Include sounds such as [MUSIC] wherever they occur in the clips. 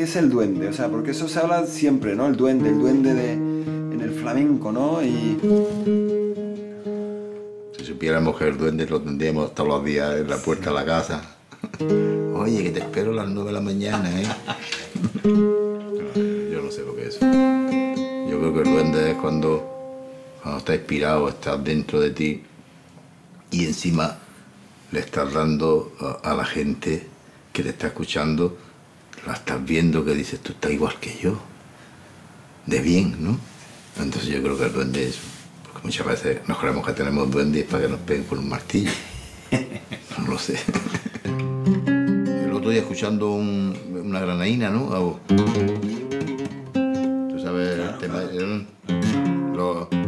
¿qué, ¿qué, es el duende? O sea, porque eso se habla siempre, ¿no? El duende, el duende de, en el flamenco, ¿no? Y... Si supiéramos que el duende lo tendríamos todos los días en la puerta de la casa. [LAUGHS] Oye, que te espero a las nueve de la mañana, ¿eh? [LAUGHS] Yo no sé lo que es. Yo creo que el duende es cuando, cuando estás inspirado, estás dentro de ti y encima le estás dando a, a, la gente que te está escuchando, la estás viendo que dices, tú estás igual que yo, de bien, ¿no? Entonces yo creo que el duende es, porque muchas veces nos creemos que tenemos duendes para que nos peguen con un martillo. [LAUGHS] No lo sé. El otro día escuchando un, una granaína, ¿no? Tú sabes claro, el tema... Claro. El,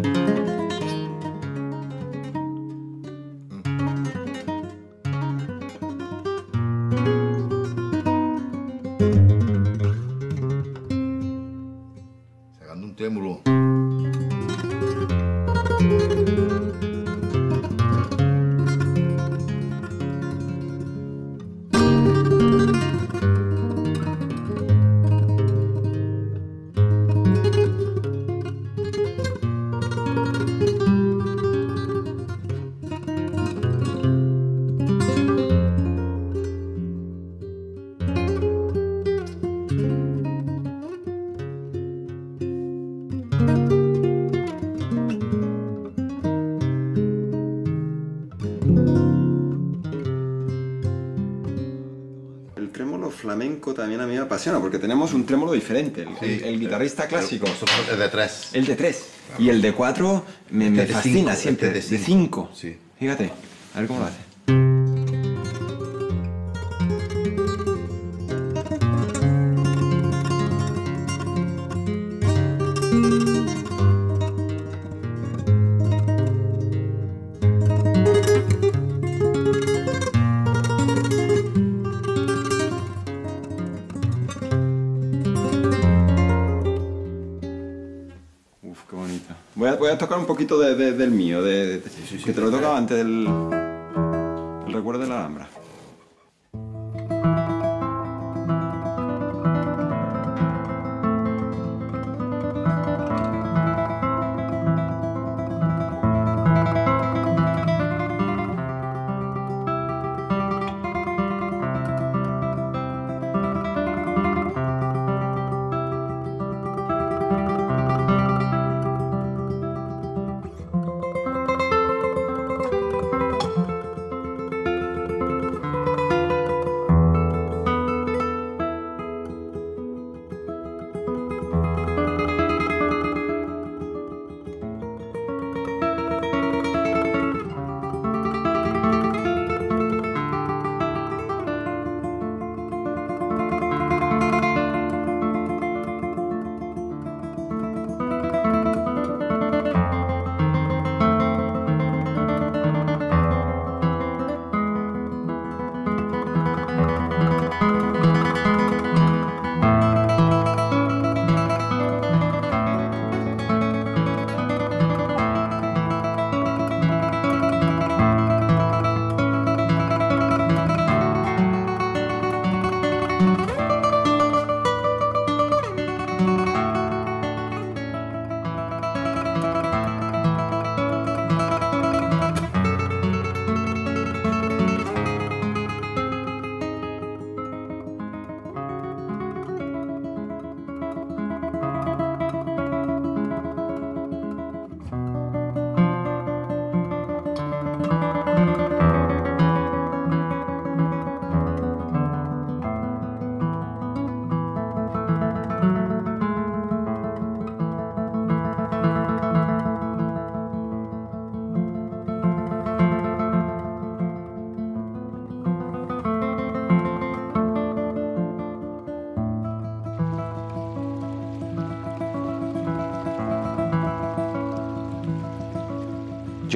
también a mí me apasiona, porque tenemos un trémolo diferente. El, sí, el, el guitarrista clásico. El de tres. El de tres. Claro. Y el de cuatro me, me Este fascina cinco, siempre. este de cinco. Sí. Fíjate, a ver cómo lo hace. Voy a, tocar un poquito de, de- del mío, de, de- sí, sí. que te lo he tocado antes del el recuerdo de la Alhambra.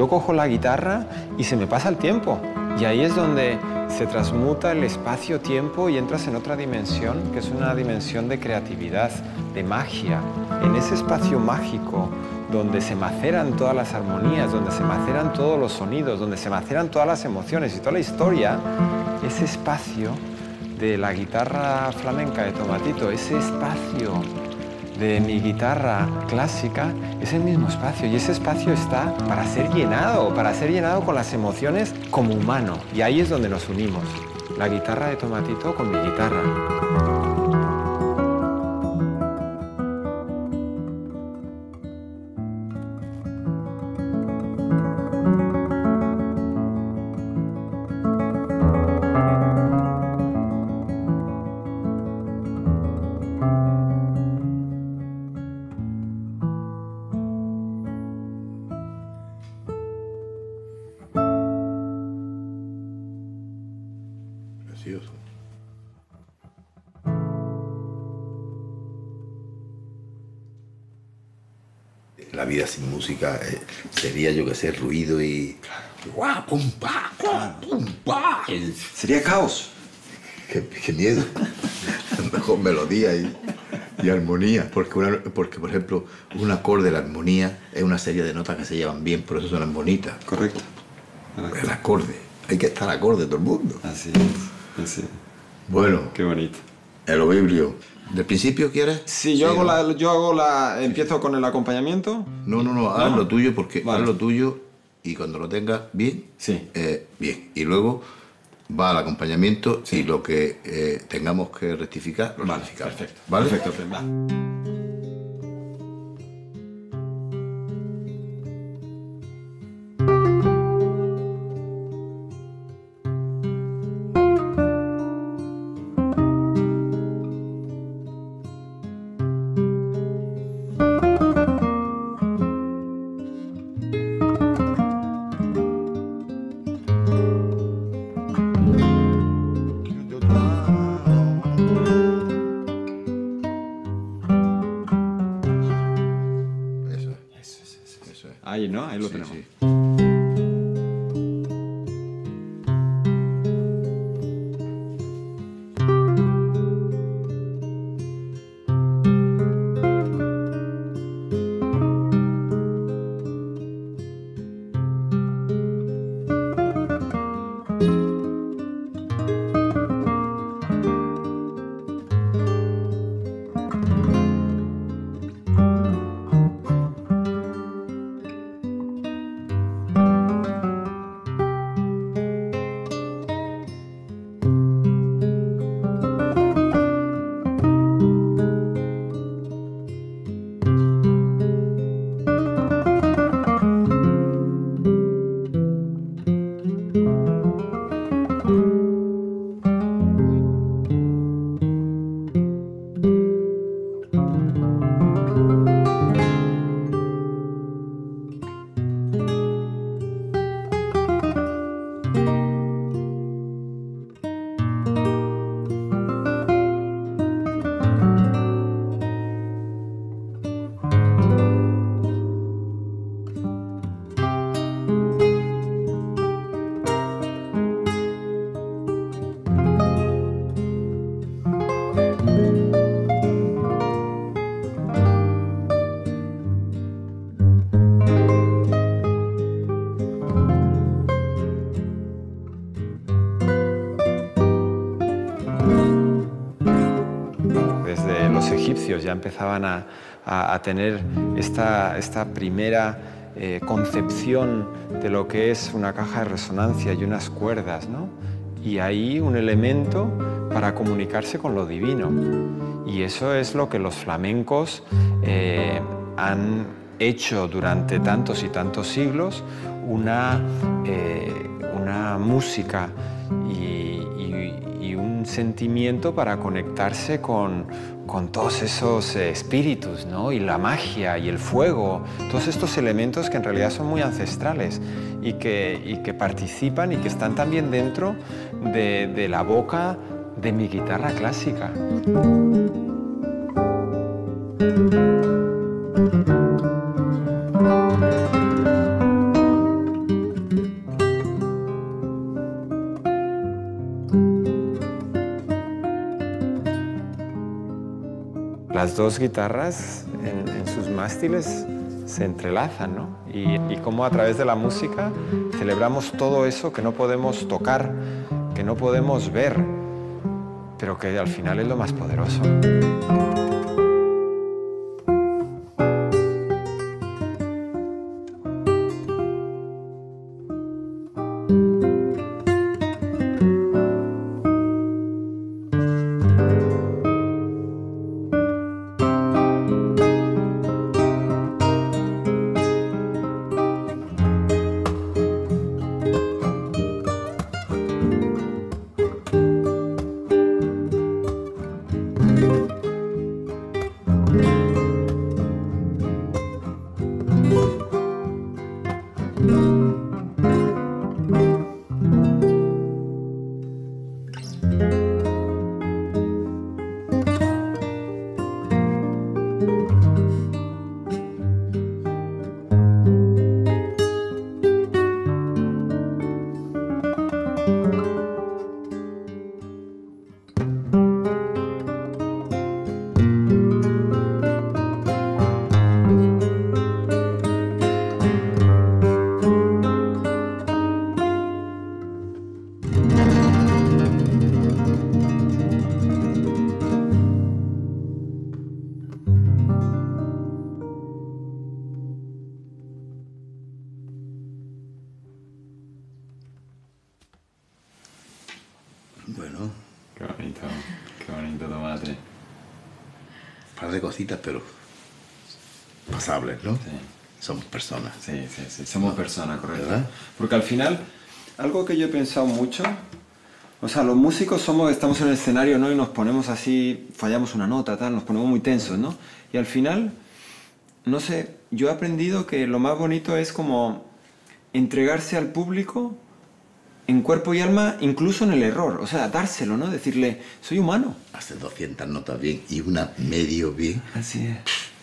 Cojo la guitarra y se me pasa el tiempo. Y ahí es donde se transmuta el espacio-tiempo y entras en otra dimensión, que es una dimensión de creatividad, de magia. En ese espacio mágico donde se maceran todas las armonías, donde se maceran todos los sonidos, donde se maceran todas las emociones y toda la historia, ese espacio de la guitarra flamenca de Tomatito, ese espacio de mi guitarra clásica, es el mismo espacio y ese espacio está para ser llenado, para ser llenado con las emociones como humano y ahí es donde nos unimos, la guitarra de Tomatito con mi guitarra. La vida sin música eh, sería, yo que sé, ruido y. ¡Guau! ¡Pum! ¡Pa! ¡Pum! ¡Pa! Sería caos. Qué, miedo. [LAUGHS] Mejor melodía y, y armonía. Porque, porque, por ejemplo, un acorde, la armonía, es una serie de notas que se llevan bien, por eso son bonitas. Correcto. El acorde. Hay que estar acorde todo el mundo. Así es. Así es. Bueno. Qué bonito. El obiblio. ¿Del principio quieres? Sí, yo hago la, yo hago la, empiezo con el acompañamiento. No, no, no, haz lo tuyo porque haz lo tuyo y cuando lo tengas bien, sí. Eh, bien. Y luego va al acompañamiento y lo que eh, tengamos que rectificar, lo vale, Perfecto. ¿Vale? Perfecto, pues, empezaban a, tener esta, esta primera eh, concepción de lo que es una caja de resonancia y unas cuerdas, ¿no? y ahí un elemento para comunicarse con lo divino. Y eso es lo que los flamencos eh, han hecho durante tantos y tantos siglos, una, eh, una música y, sentimiento para conectarse con, con todos esos eh, espíritus, ¿no? Y la magia y el fuego, todos estos elementos que en realidad son muy ancestrales y que, y que participan y que están también dentro de, de la boca de mi guitarra clásica. Dos guitarras en, sus mástiles se entrelazan, ¿no? Y, y cómo a través de la música celebramos todo eso que no podemos tocar, que no podemos ver, pero que al final es lo más poderoso. Cositas, pero pasables, ¿no? Sí. Somos personas. Sí, sí, sí, somos personas, correcto. ¿Verdad? Porque al final, algo que yo he pensado mucho, o sea, los músicos somos, estamos en el escenario, ¿no? Y nos ponemos así, fallamos una nota, tal, nos ponemos muy tensos, ¿no? Y al final, no sé, yo he aprendido que lo más bonito es como entregarse al público en cuerpo y alma, incluso en el error, o sea, dárselo, ¿no? Decirle, soy humano. Hace 200 notas bien y una medio bien Así es.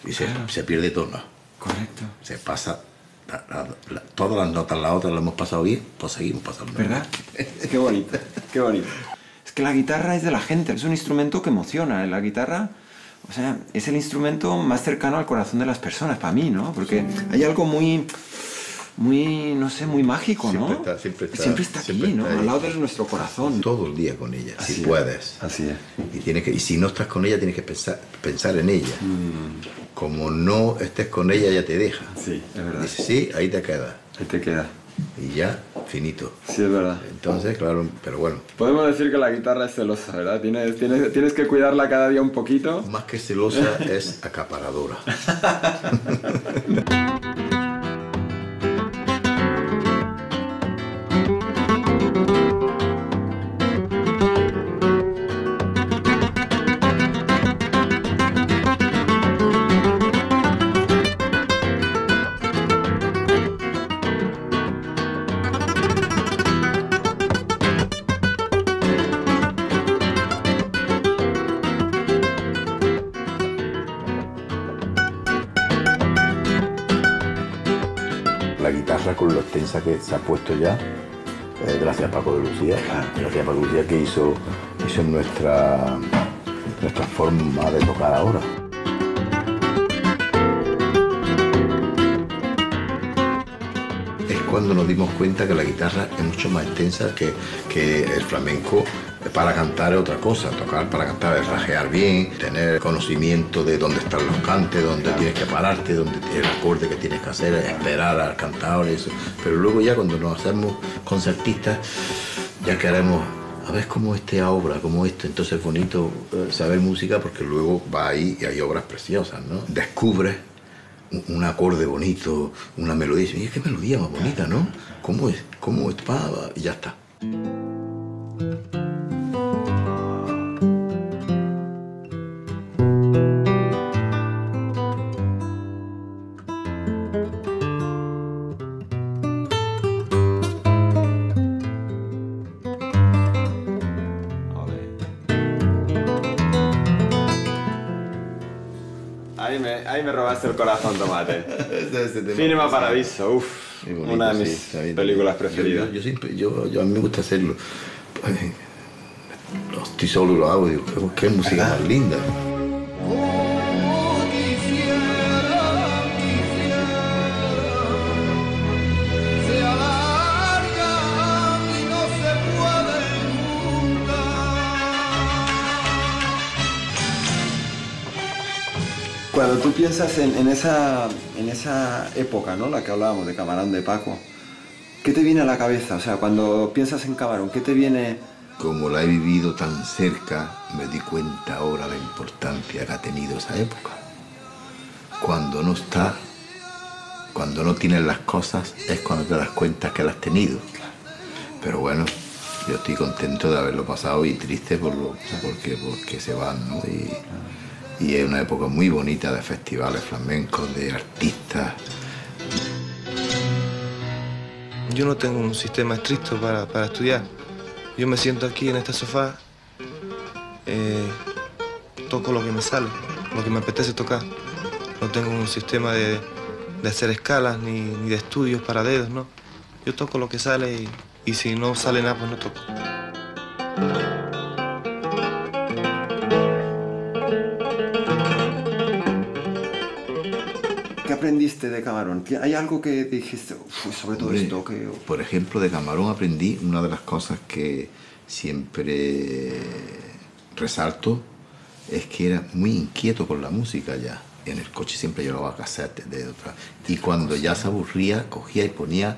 y se, Claro. se pierde tono. Correcto. Se pasa. la- la- la- todas las notas, las otras las hemos pasado bien, pues seguimos pasando. ¿Verdad? [LAUGHS] Qué bonito, qué bonito. Es que la guitarra es de la gente, es un instrumento que emociona. La guitarra, o sea, es el instrumento más cercano al corazón de las personas, para mí, ¿no? Porque hay algo muy, muy, no sé, muy mágico, ¿no? Siempre está- siempre está- Siempre está aquí, siempre ¿no? está ahí. Al lado de nuestro corazón. Todo el día con ella, Así si es. puedes. Así es. Y, tienes que, y si no estás con ella, tienes que pensar, pensar en ella. Mm. Como no estés con ella, ya te deja. Sí, es verdad. Dice, sí, ahí te quedas. Ahí te queda. Y ya, finito. Sí, es verdad. Entonces, claro, pero bueno, Podemos decir que la guitarra es celosa, ¿verdad? Tienes, tienes, tienes que cuidarla cada día un poquito. más que celosa es acaparadora. [LAUGHS] que se ha puesto ya, eh, gracias a Paco de Lucía, gracias a Paco de Lucía que hizo, hizo nuestra, nuestra forma de tocar ahora. Es cuando nos dimos cuenta que la guitarra es mucho más extensa que, que el flamenco. Para cantar es otra cosa, tocar para cantar es rajear bien, tener conocimiento de dónde están los cantes, dónde tienes que pararte, dónde el acorde que tienes que hacer, esperar al cantador y eso. Pero luego ya cuando nos hacemos concertistas, ya queremos a ver cómo esta obra, como esto. Entonces es bonito eh, saber música porque luego va ahí y hay obras preciosas, ¿no? Descubres un- acorde bonito, una melodía. Y "Oye, qué melodía más bonita, ¿no? ¿Cómo es? ¿Cómo es? Pa, pa", Y ya está. El corazón, Tomate. Cinema Paradiso, uff, una de mis películas preferidas. Yo, yo siempre, yo, yo- a mí me gusta hacerlo. Pues, no estoy solo lo hago, digo, qué música más linda. Cuando tú piensas en, esa, en esa época, ¿no? La que hablábamos de Camarón de Paco, ¿qué te viene a la cabeza? O sea, cuando piensas en Camarón, ¿qué te viene...? Como la he vivido tan cerca, me di cuenta ahora la importancia que ha tenido esa época. Cuando no está, cuando no tienes las cosas, es cuando te das cuenta que las has tenido. Pero bueno, yo estoy contento de haberlo pasado y triste por lo, porque, porque se van, ¿no? Y, y es una época muy bonita de festivales flamencos, de artistas. Yo no tengo un sistema estricto para, para estudiar. Yo me siento aquí en este sofá, eh, toco lo que me sale, lo que me apetece tocar. No tengo un sistema de, de hacer escalas ni, ni, de estudios para dedos, ¿no? Yo toco lo que sale y, y si no sale nada, pues no toco. Aprendiste de Camarón? ¿Hay algo que dijiste sobre todo esto? Que... Por ejemplo, de Camarón aprendí una de las cosas que siempre resalto es que era muy inquieto con la música ya. En el coche siempre llevaba casetes de otra. Y cuando ya se aburría, cogía y ponía,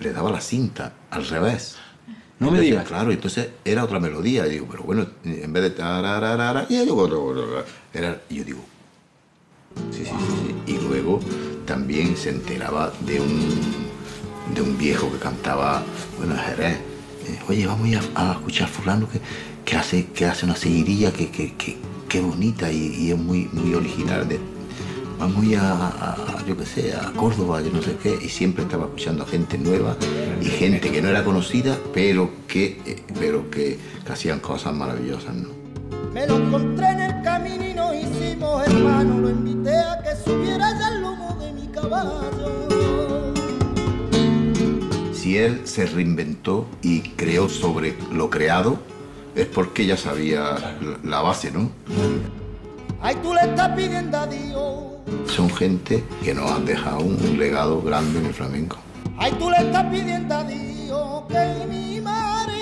le daba la cinta al revés. No me digas. Claro, entonces era otra melodía. Y digo, pero bueno, en vez de... Y yo, era, y yo digo, Sí, sí, sí, Y luego también se enteraba de un, de un viejo que cantaba, bueno, Jerez. Eh, Oye, vamos a, a escuchar fulano que, que, hace, que hace una seguidilla que, que, que, bonita y, es muy, muy original. De, vamos a, a, yo qué sé, a Córdoba, yo no sé qué, y siempre estaba escuchando a gente nueva y gente que no era conocida, pero que, eh, pero que, que hacían cosas maravillosas, ¿no? Me lo encontré en el camino hermanos. Lo invité a que subiera al lomo de mi caballo. Si él se reinventó y creó sobre lo creado, es porque ya sabía la base, ¿no? Ay, tú le estás pidiendo a Dios. Son gente que nos han dejado un legado grande en el flamenco. Ay, tú le estás pidiendo a Dios que mi madre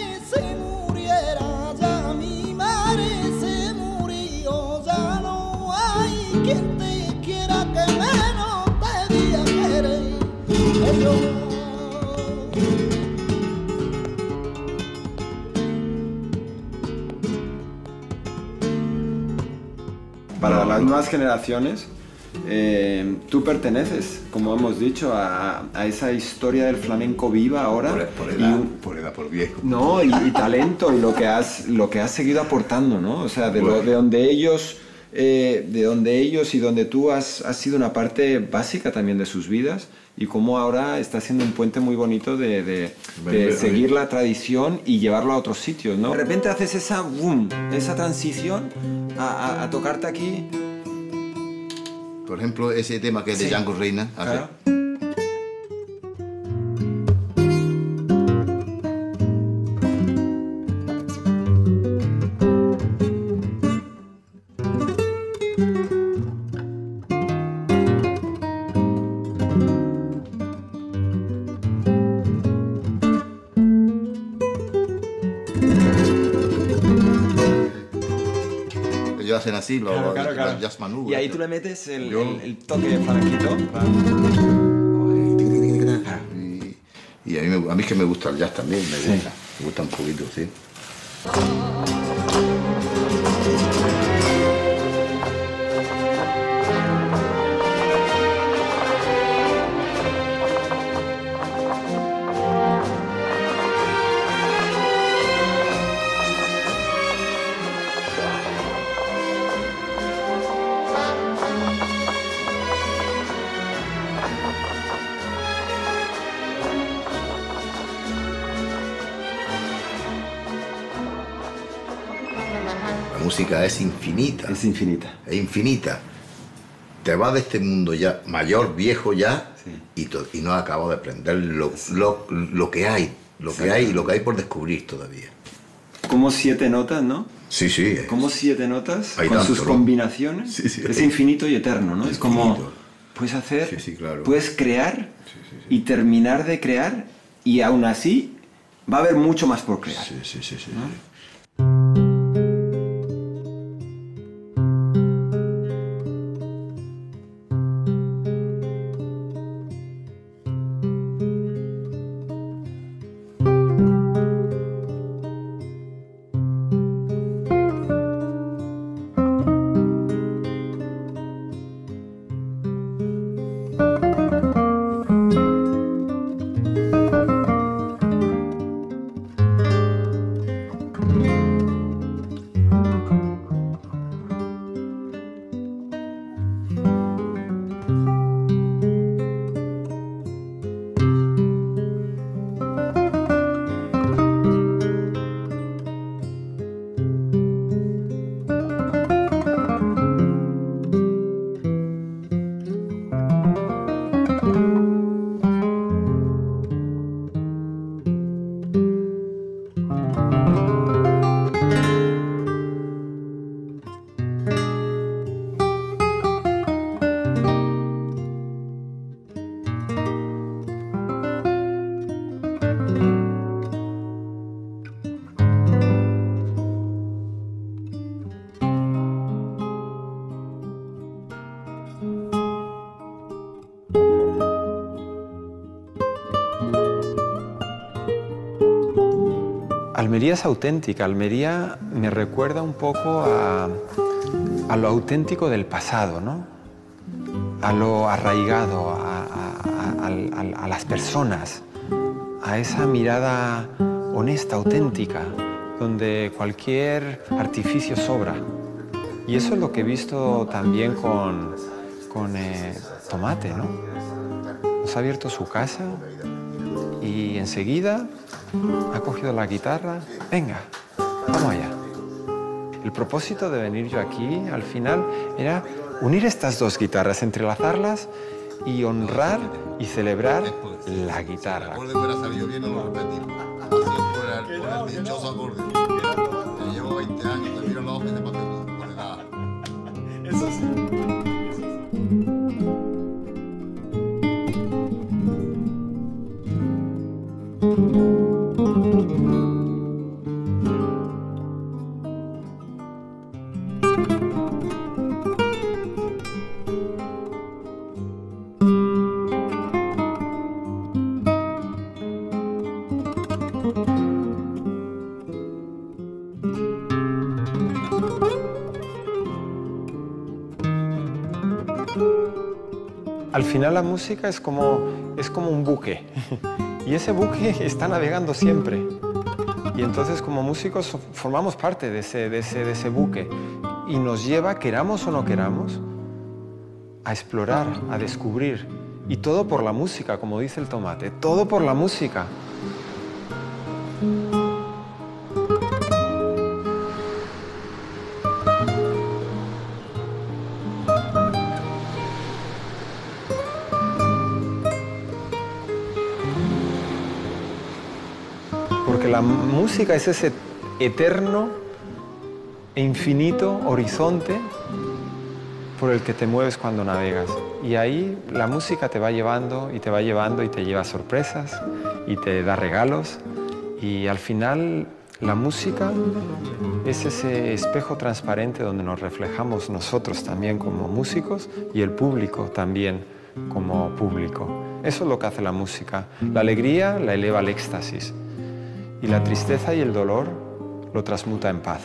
Para las nuevas generaciones, eh, tú perteneces, como hemos dicho, a, a, esa historia del flamenco viva ahora. Por, por edad, y, por edad, por viejo. No, y, y, talento y lo que has, lo que has seguido aportando, ¿no? O sea, de, lo, de donde ellos, eh, de donde ellos y donde tú has, has sido una parte básica también de sus vidas y cómo ahora está siendo un puente muy bonito de, de, de seguir la tradición y llevarlo a otros sitios, ¿no? De repente haces esa, boom, esa transición a, a, a tocarte aquí por ejemplo, ese tema que es de. Django Reina. Claro. Así, los, claro, claro, claro. jazz. Y ahí tú le metes el, Yo... el, el toque flamenquito. Y, y a, mí me, a mí es que me gusta el jazz también, me gusta, sí. me gusta un poquito, sí. Es infinita. Es infinita. Es infinita. Te vas de este mundo ya mayor, viejo ya, sí. y, y, no acabo de aprender lo, lo, lo que hay, lo que hay y lo que hay por descubrir todavía. Como siete notas, ¿no? Sí, sí. Como siete notas, hay con tanto, sus ¿no? combinaciones. Sí, sí, es infinito y eterno, ¿no? Es es como, puedes hacer, claro. puedes crear y terminar de crear y aún así va a haber mucho más por crear. Sí, sí, sí. sí, ¿no? Almería es auténtica, Almería me recuerda un poco a, lo auténtico del pasado, ¿no? a lo arraigado, a, las personas, a esa mirada honesta, auténtica, donde cualquier artificio sobra. Y eso es lo que he visto también con, con eh, Tomate, ¿no? Nos ha abierto su casa y enseguida ha cogido la guitarra. Venga, vamos allá. El propósito de venir yo aquí al final era unir estas dos guitarras, entrelazarlas y honrar y celebrar la guitarra. El hubiera salido bien, Al final la música es como, es como un buque [LAUGHS] y ese buque [LAUGHS] está navegando siempre. Y entonces como músicos formamos parte de ese, de ese, de ese buque y nos lleva, queramos o no queramos, a explorar, a descubrir. Y todo por la música, como dice el tomate, todo por la música. Porque la música es ese eterno e infinito horizonte por el que te mueves cuando navegas. Y ahí la música te va llevando y te va llevando y te lleva sorpresas y te da regalos. Y al final la música es ese espejo transparente donde nos reflejamos nosotros también como músicos y el público también como público. Eso es lo que hace la música. La alegría la eleva al éxtasis y la tristeza y el dolor lo transmuta en paz.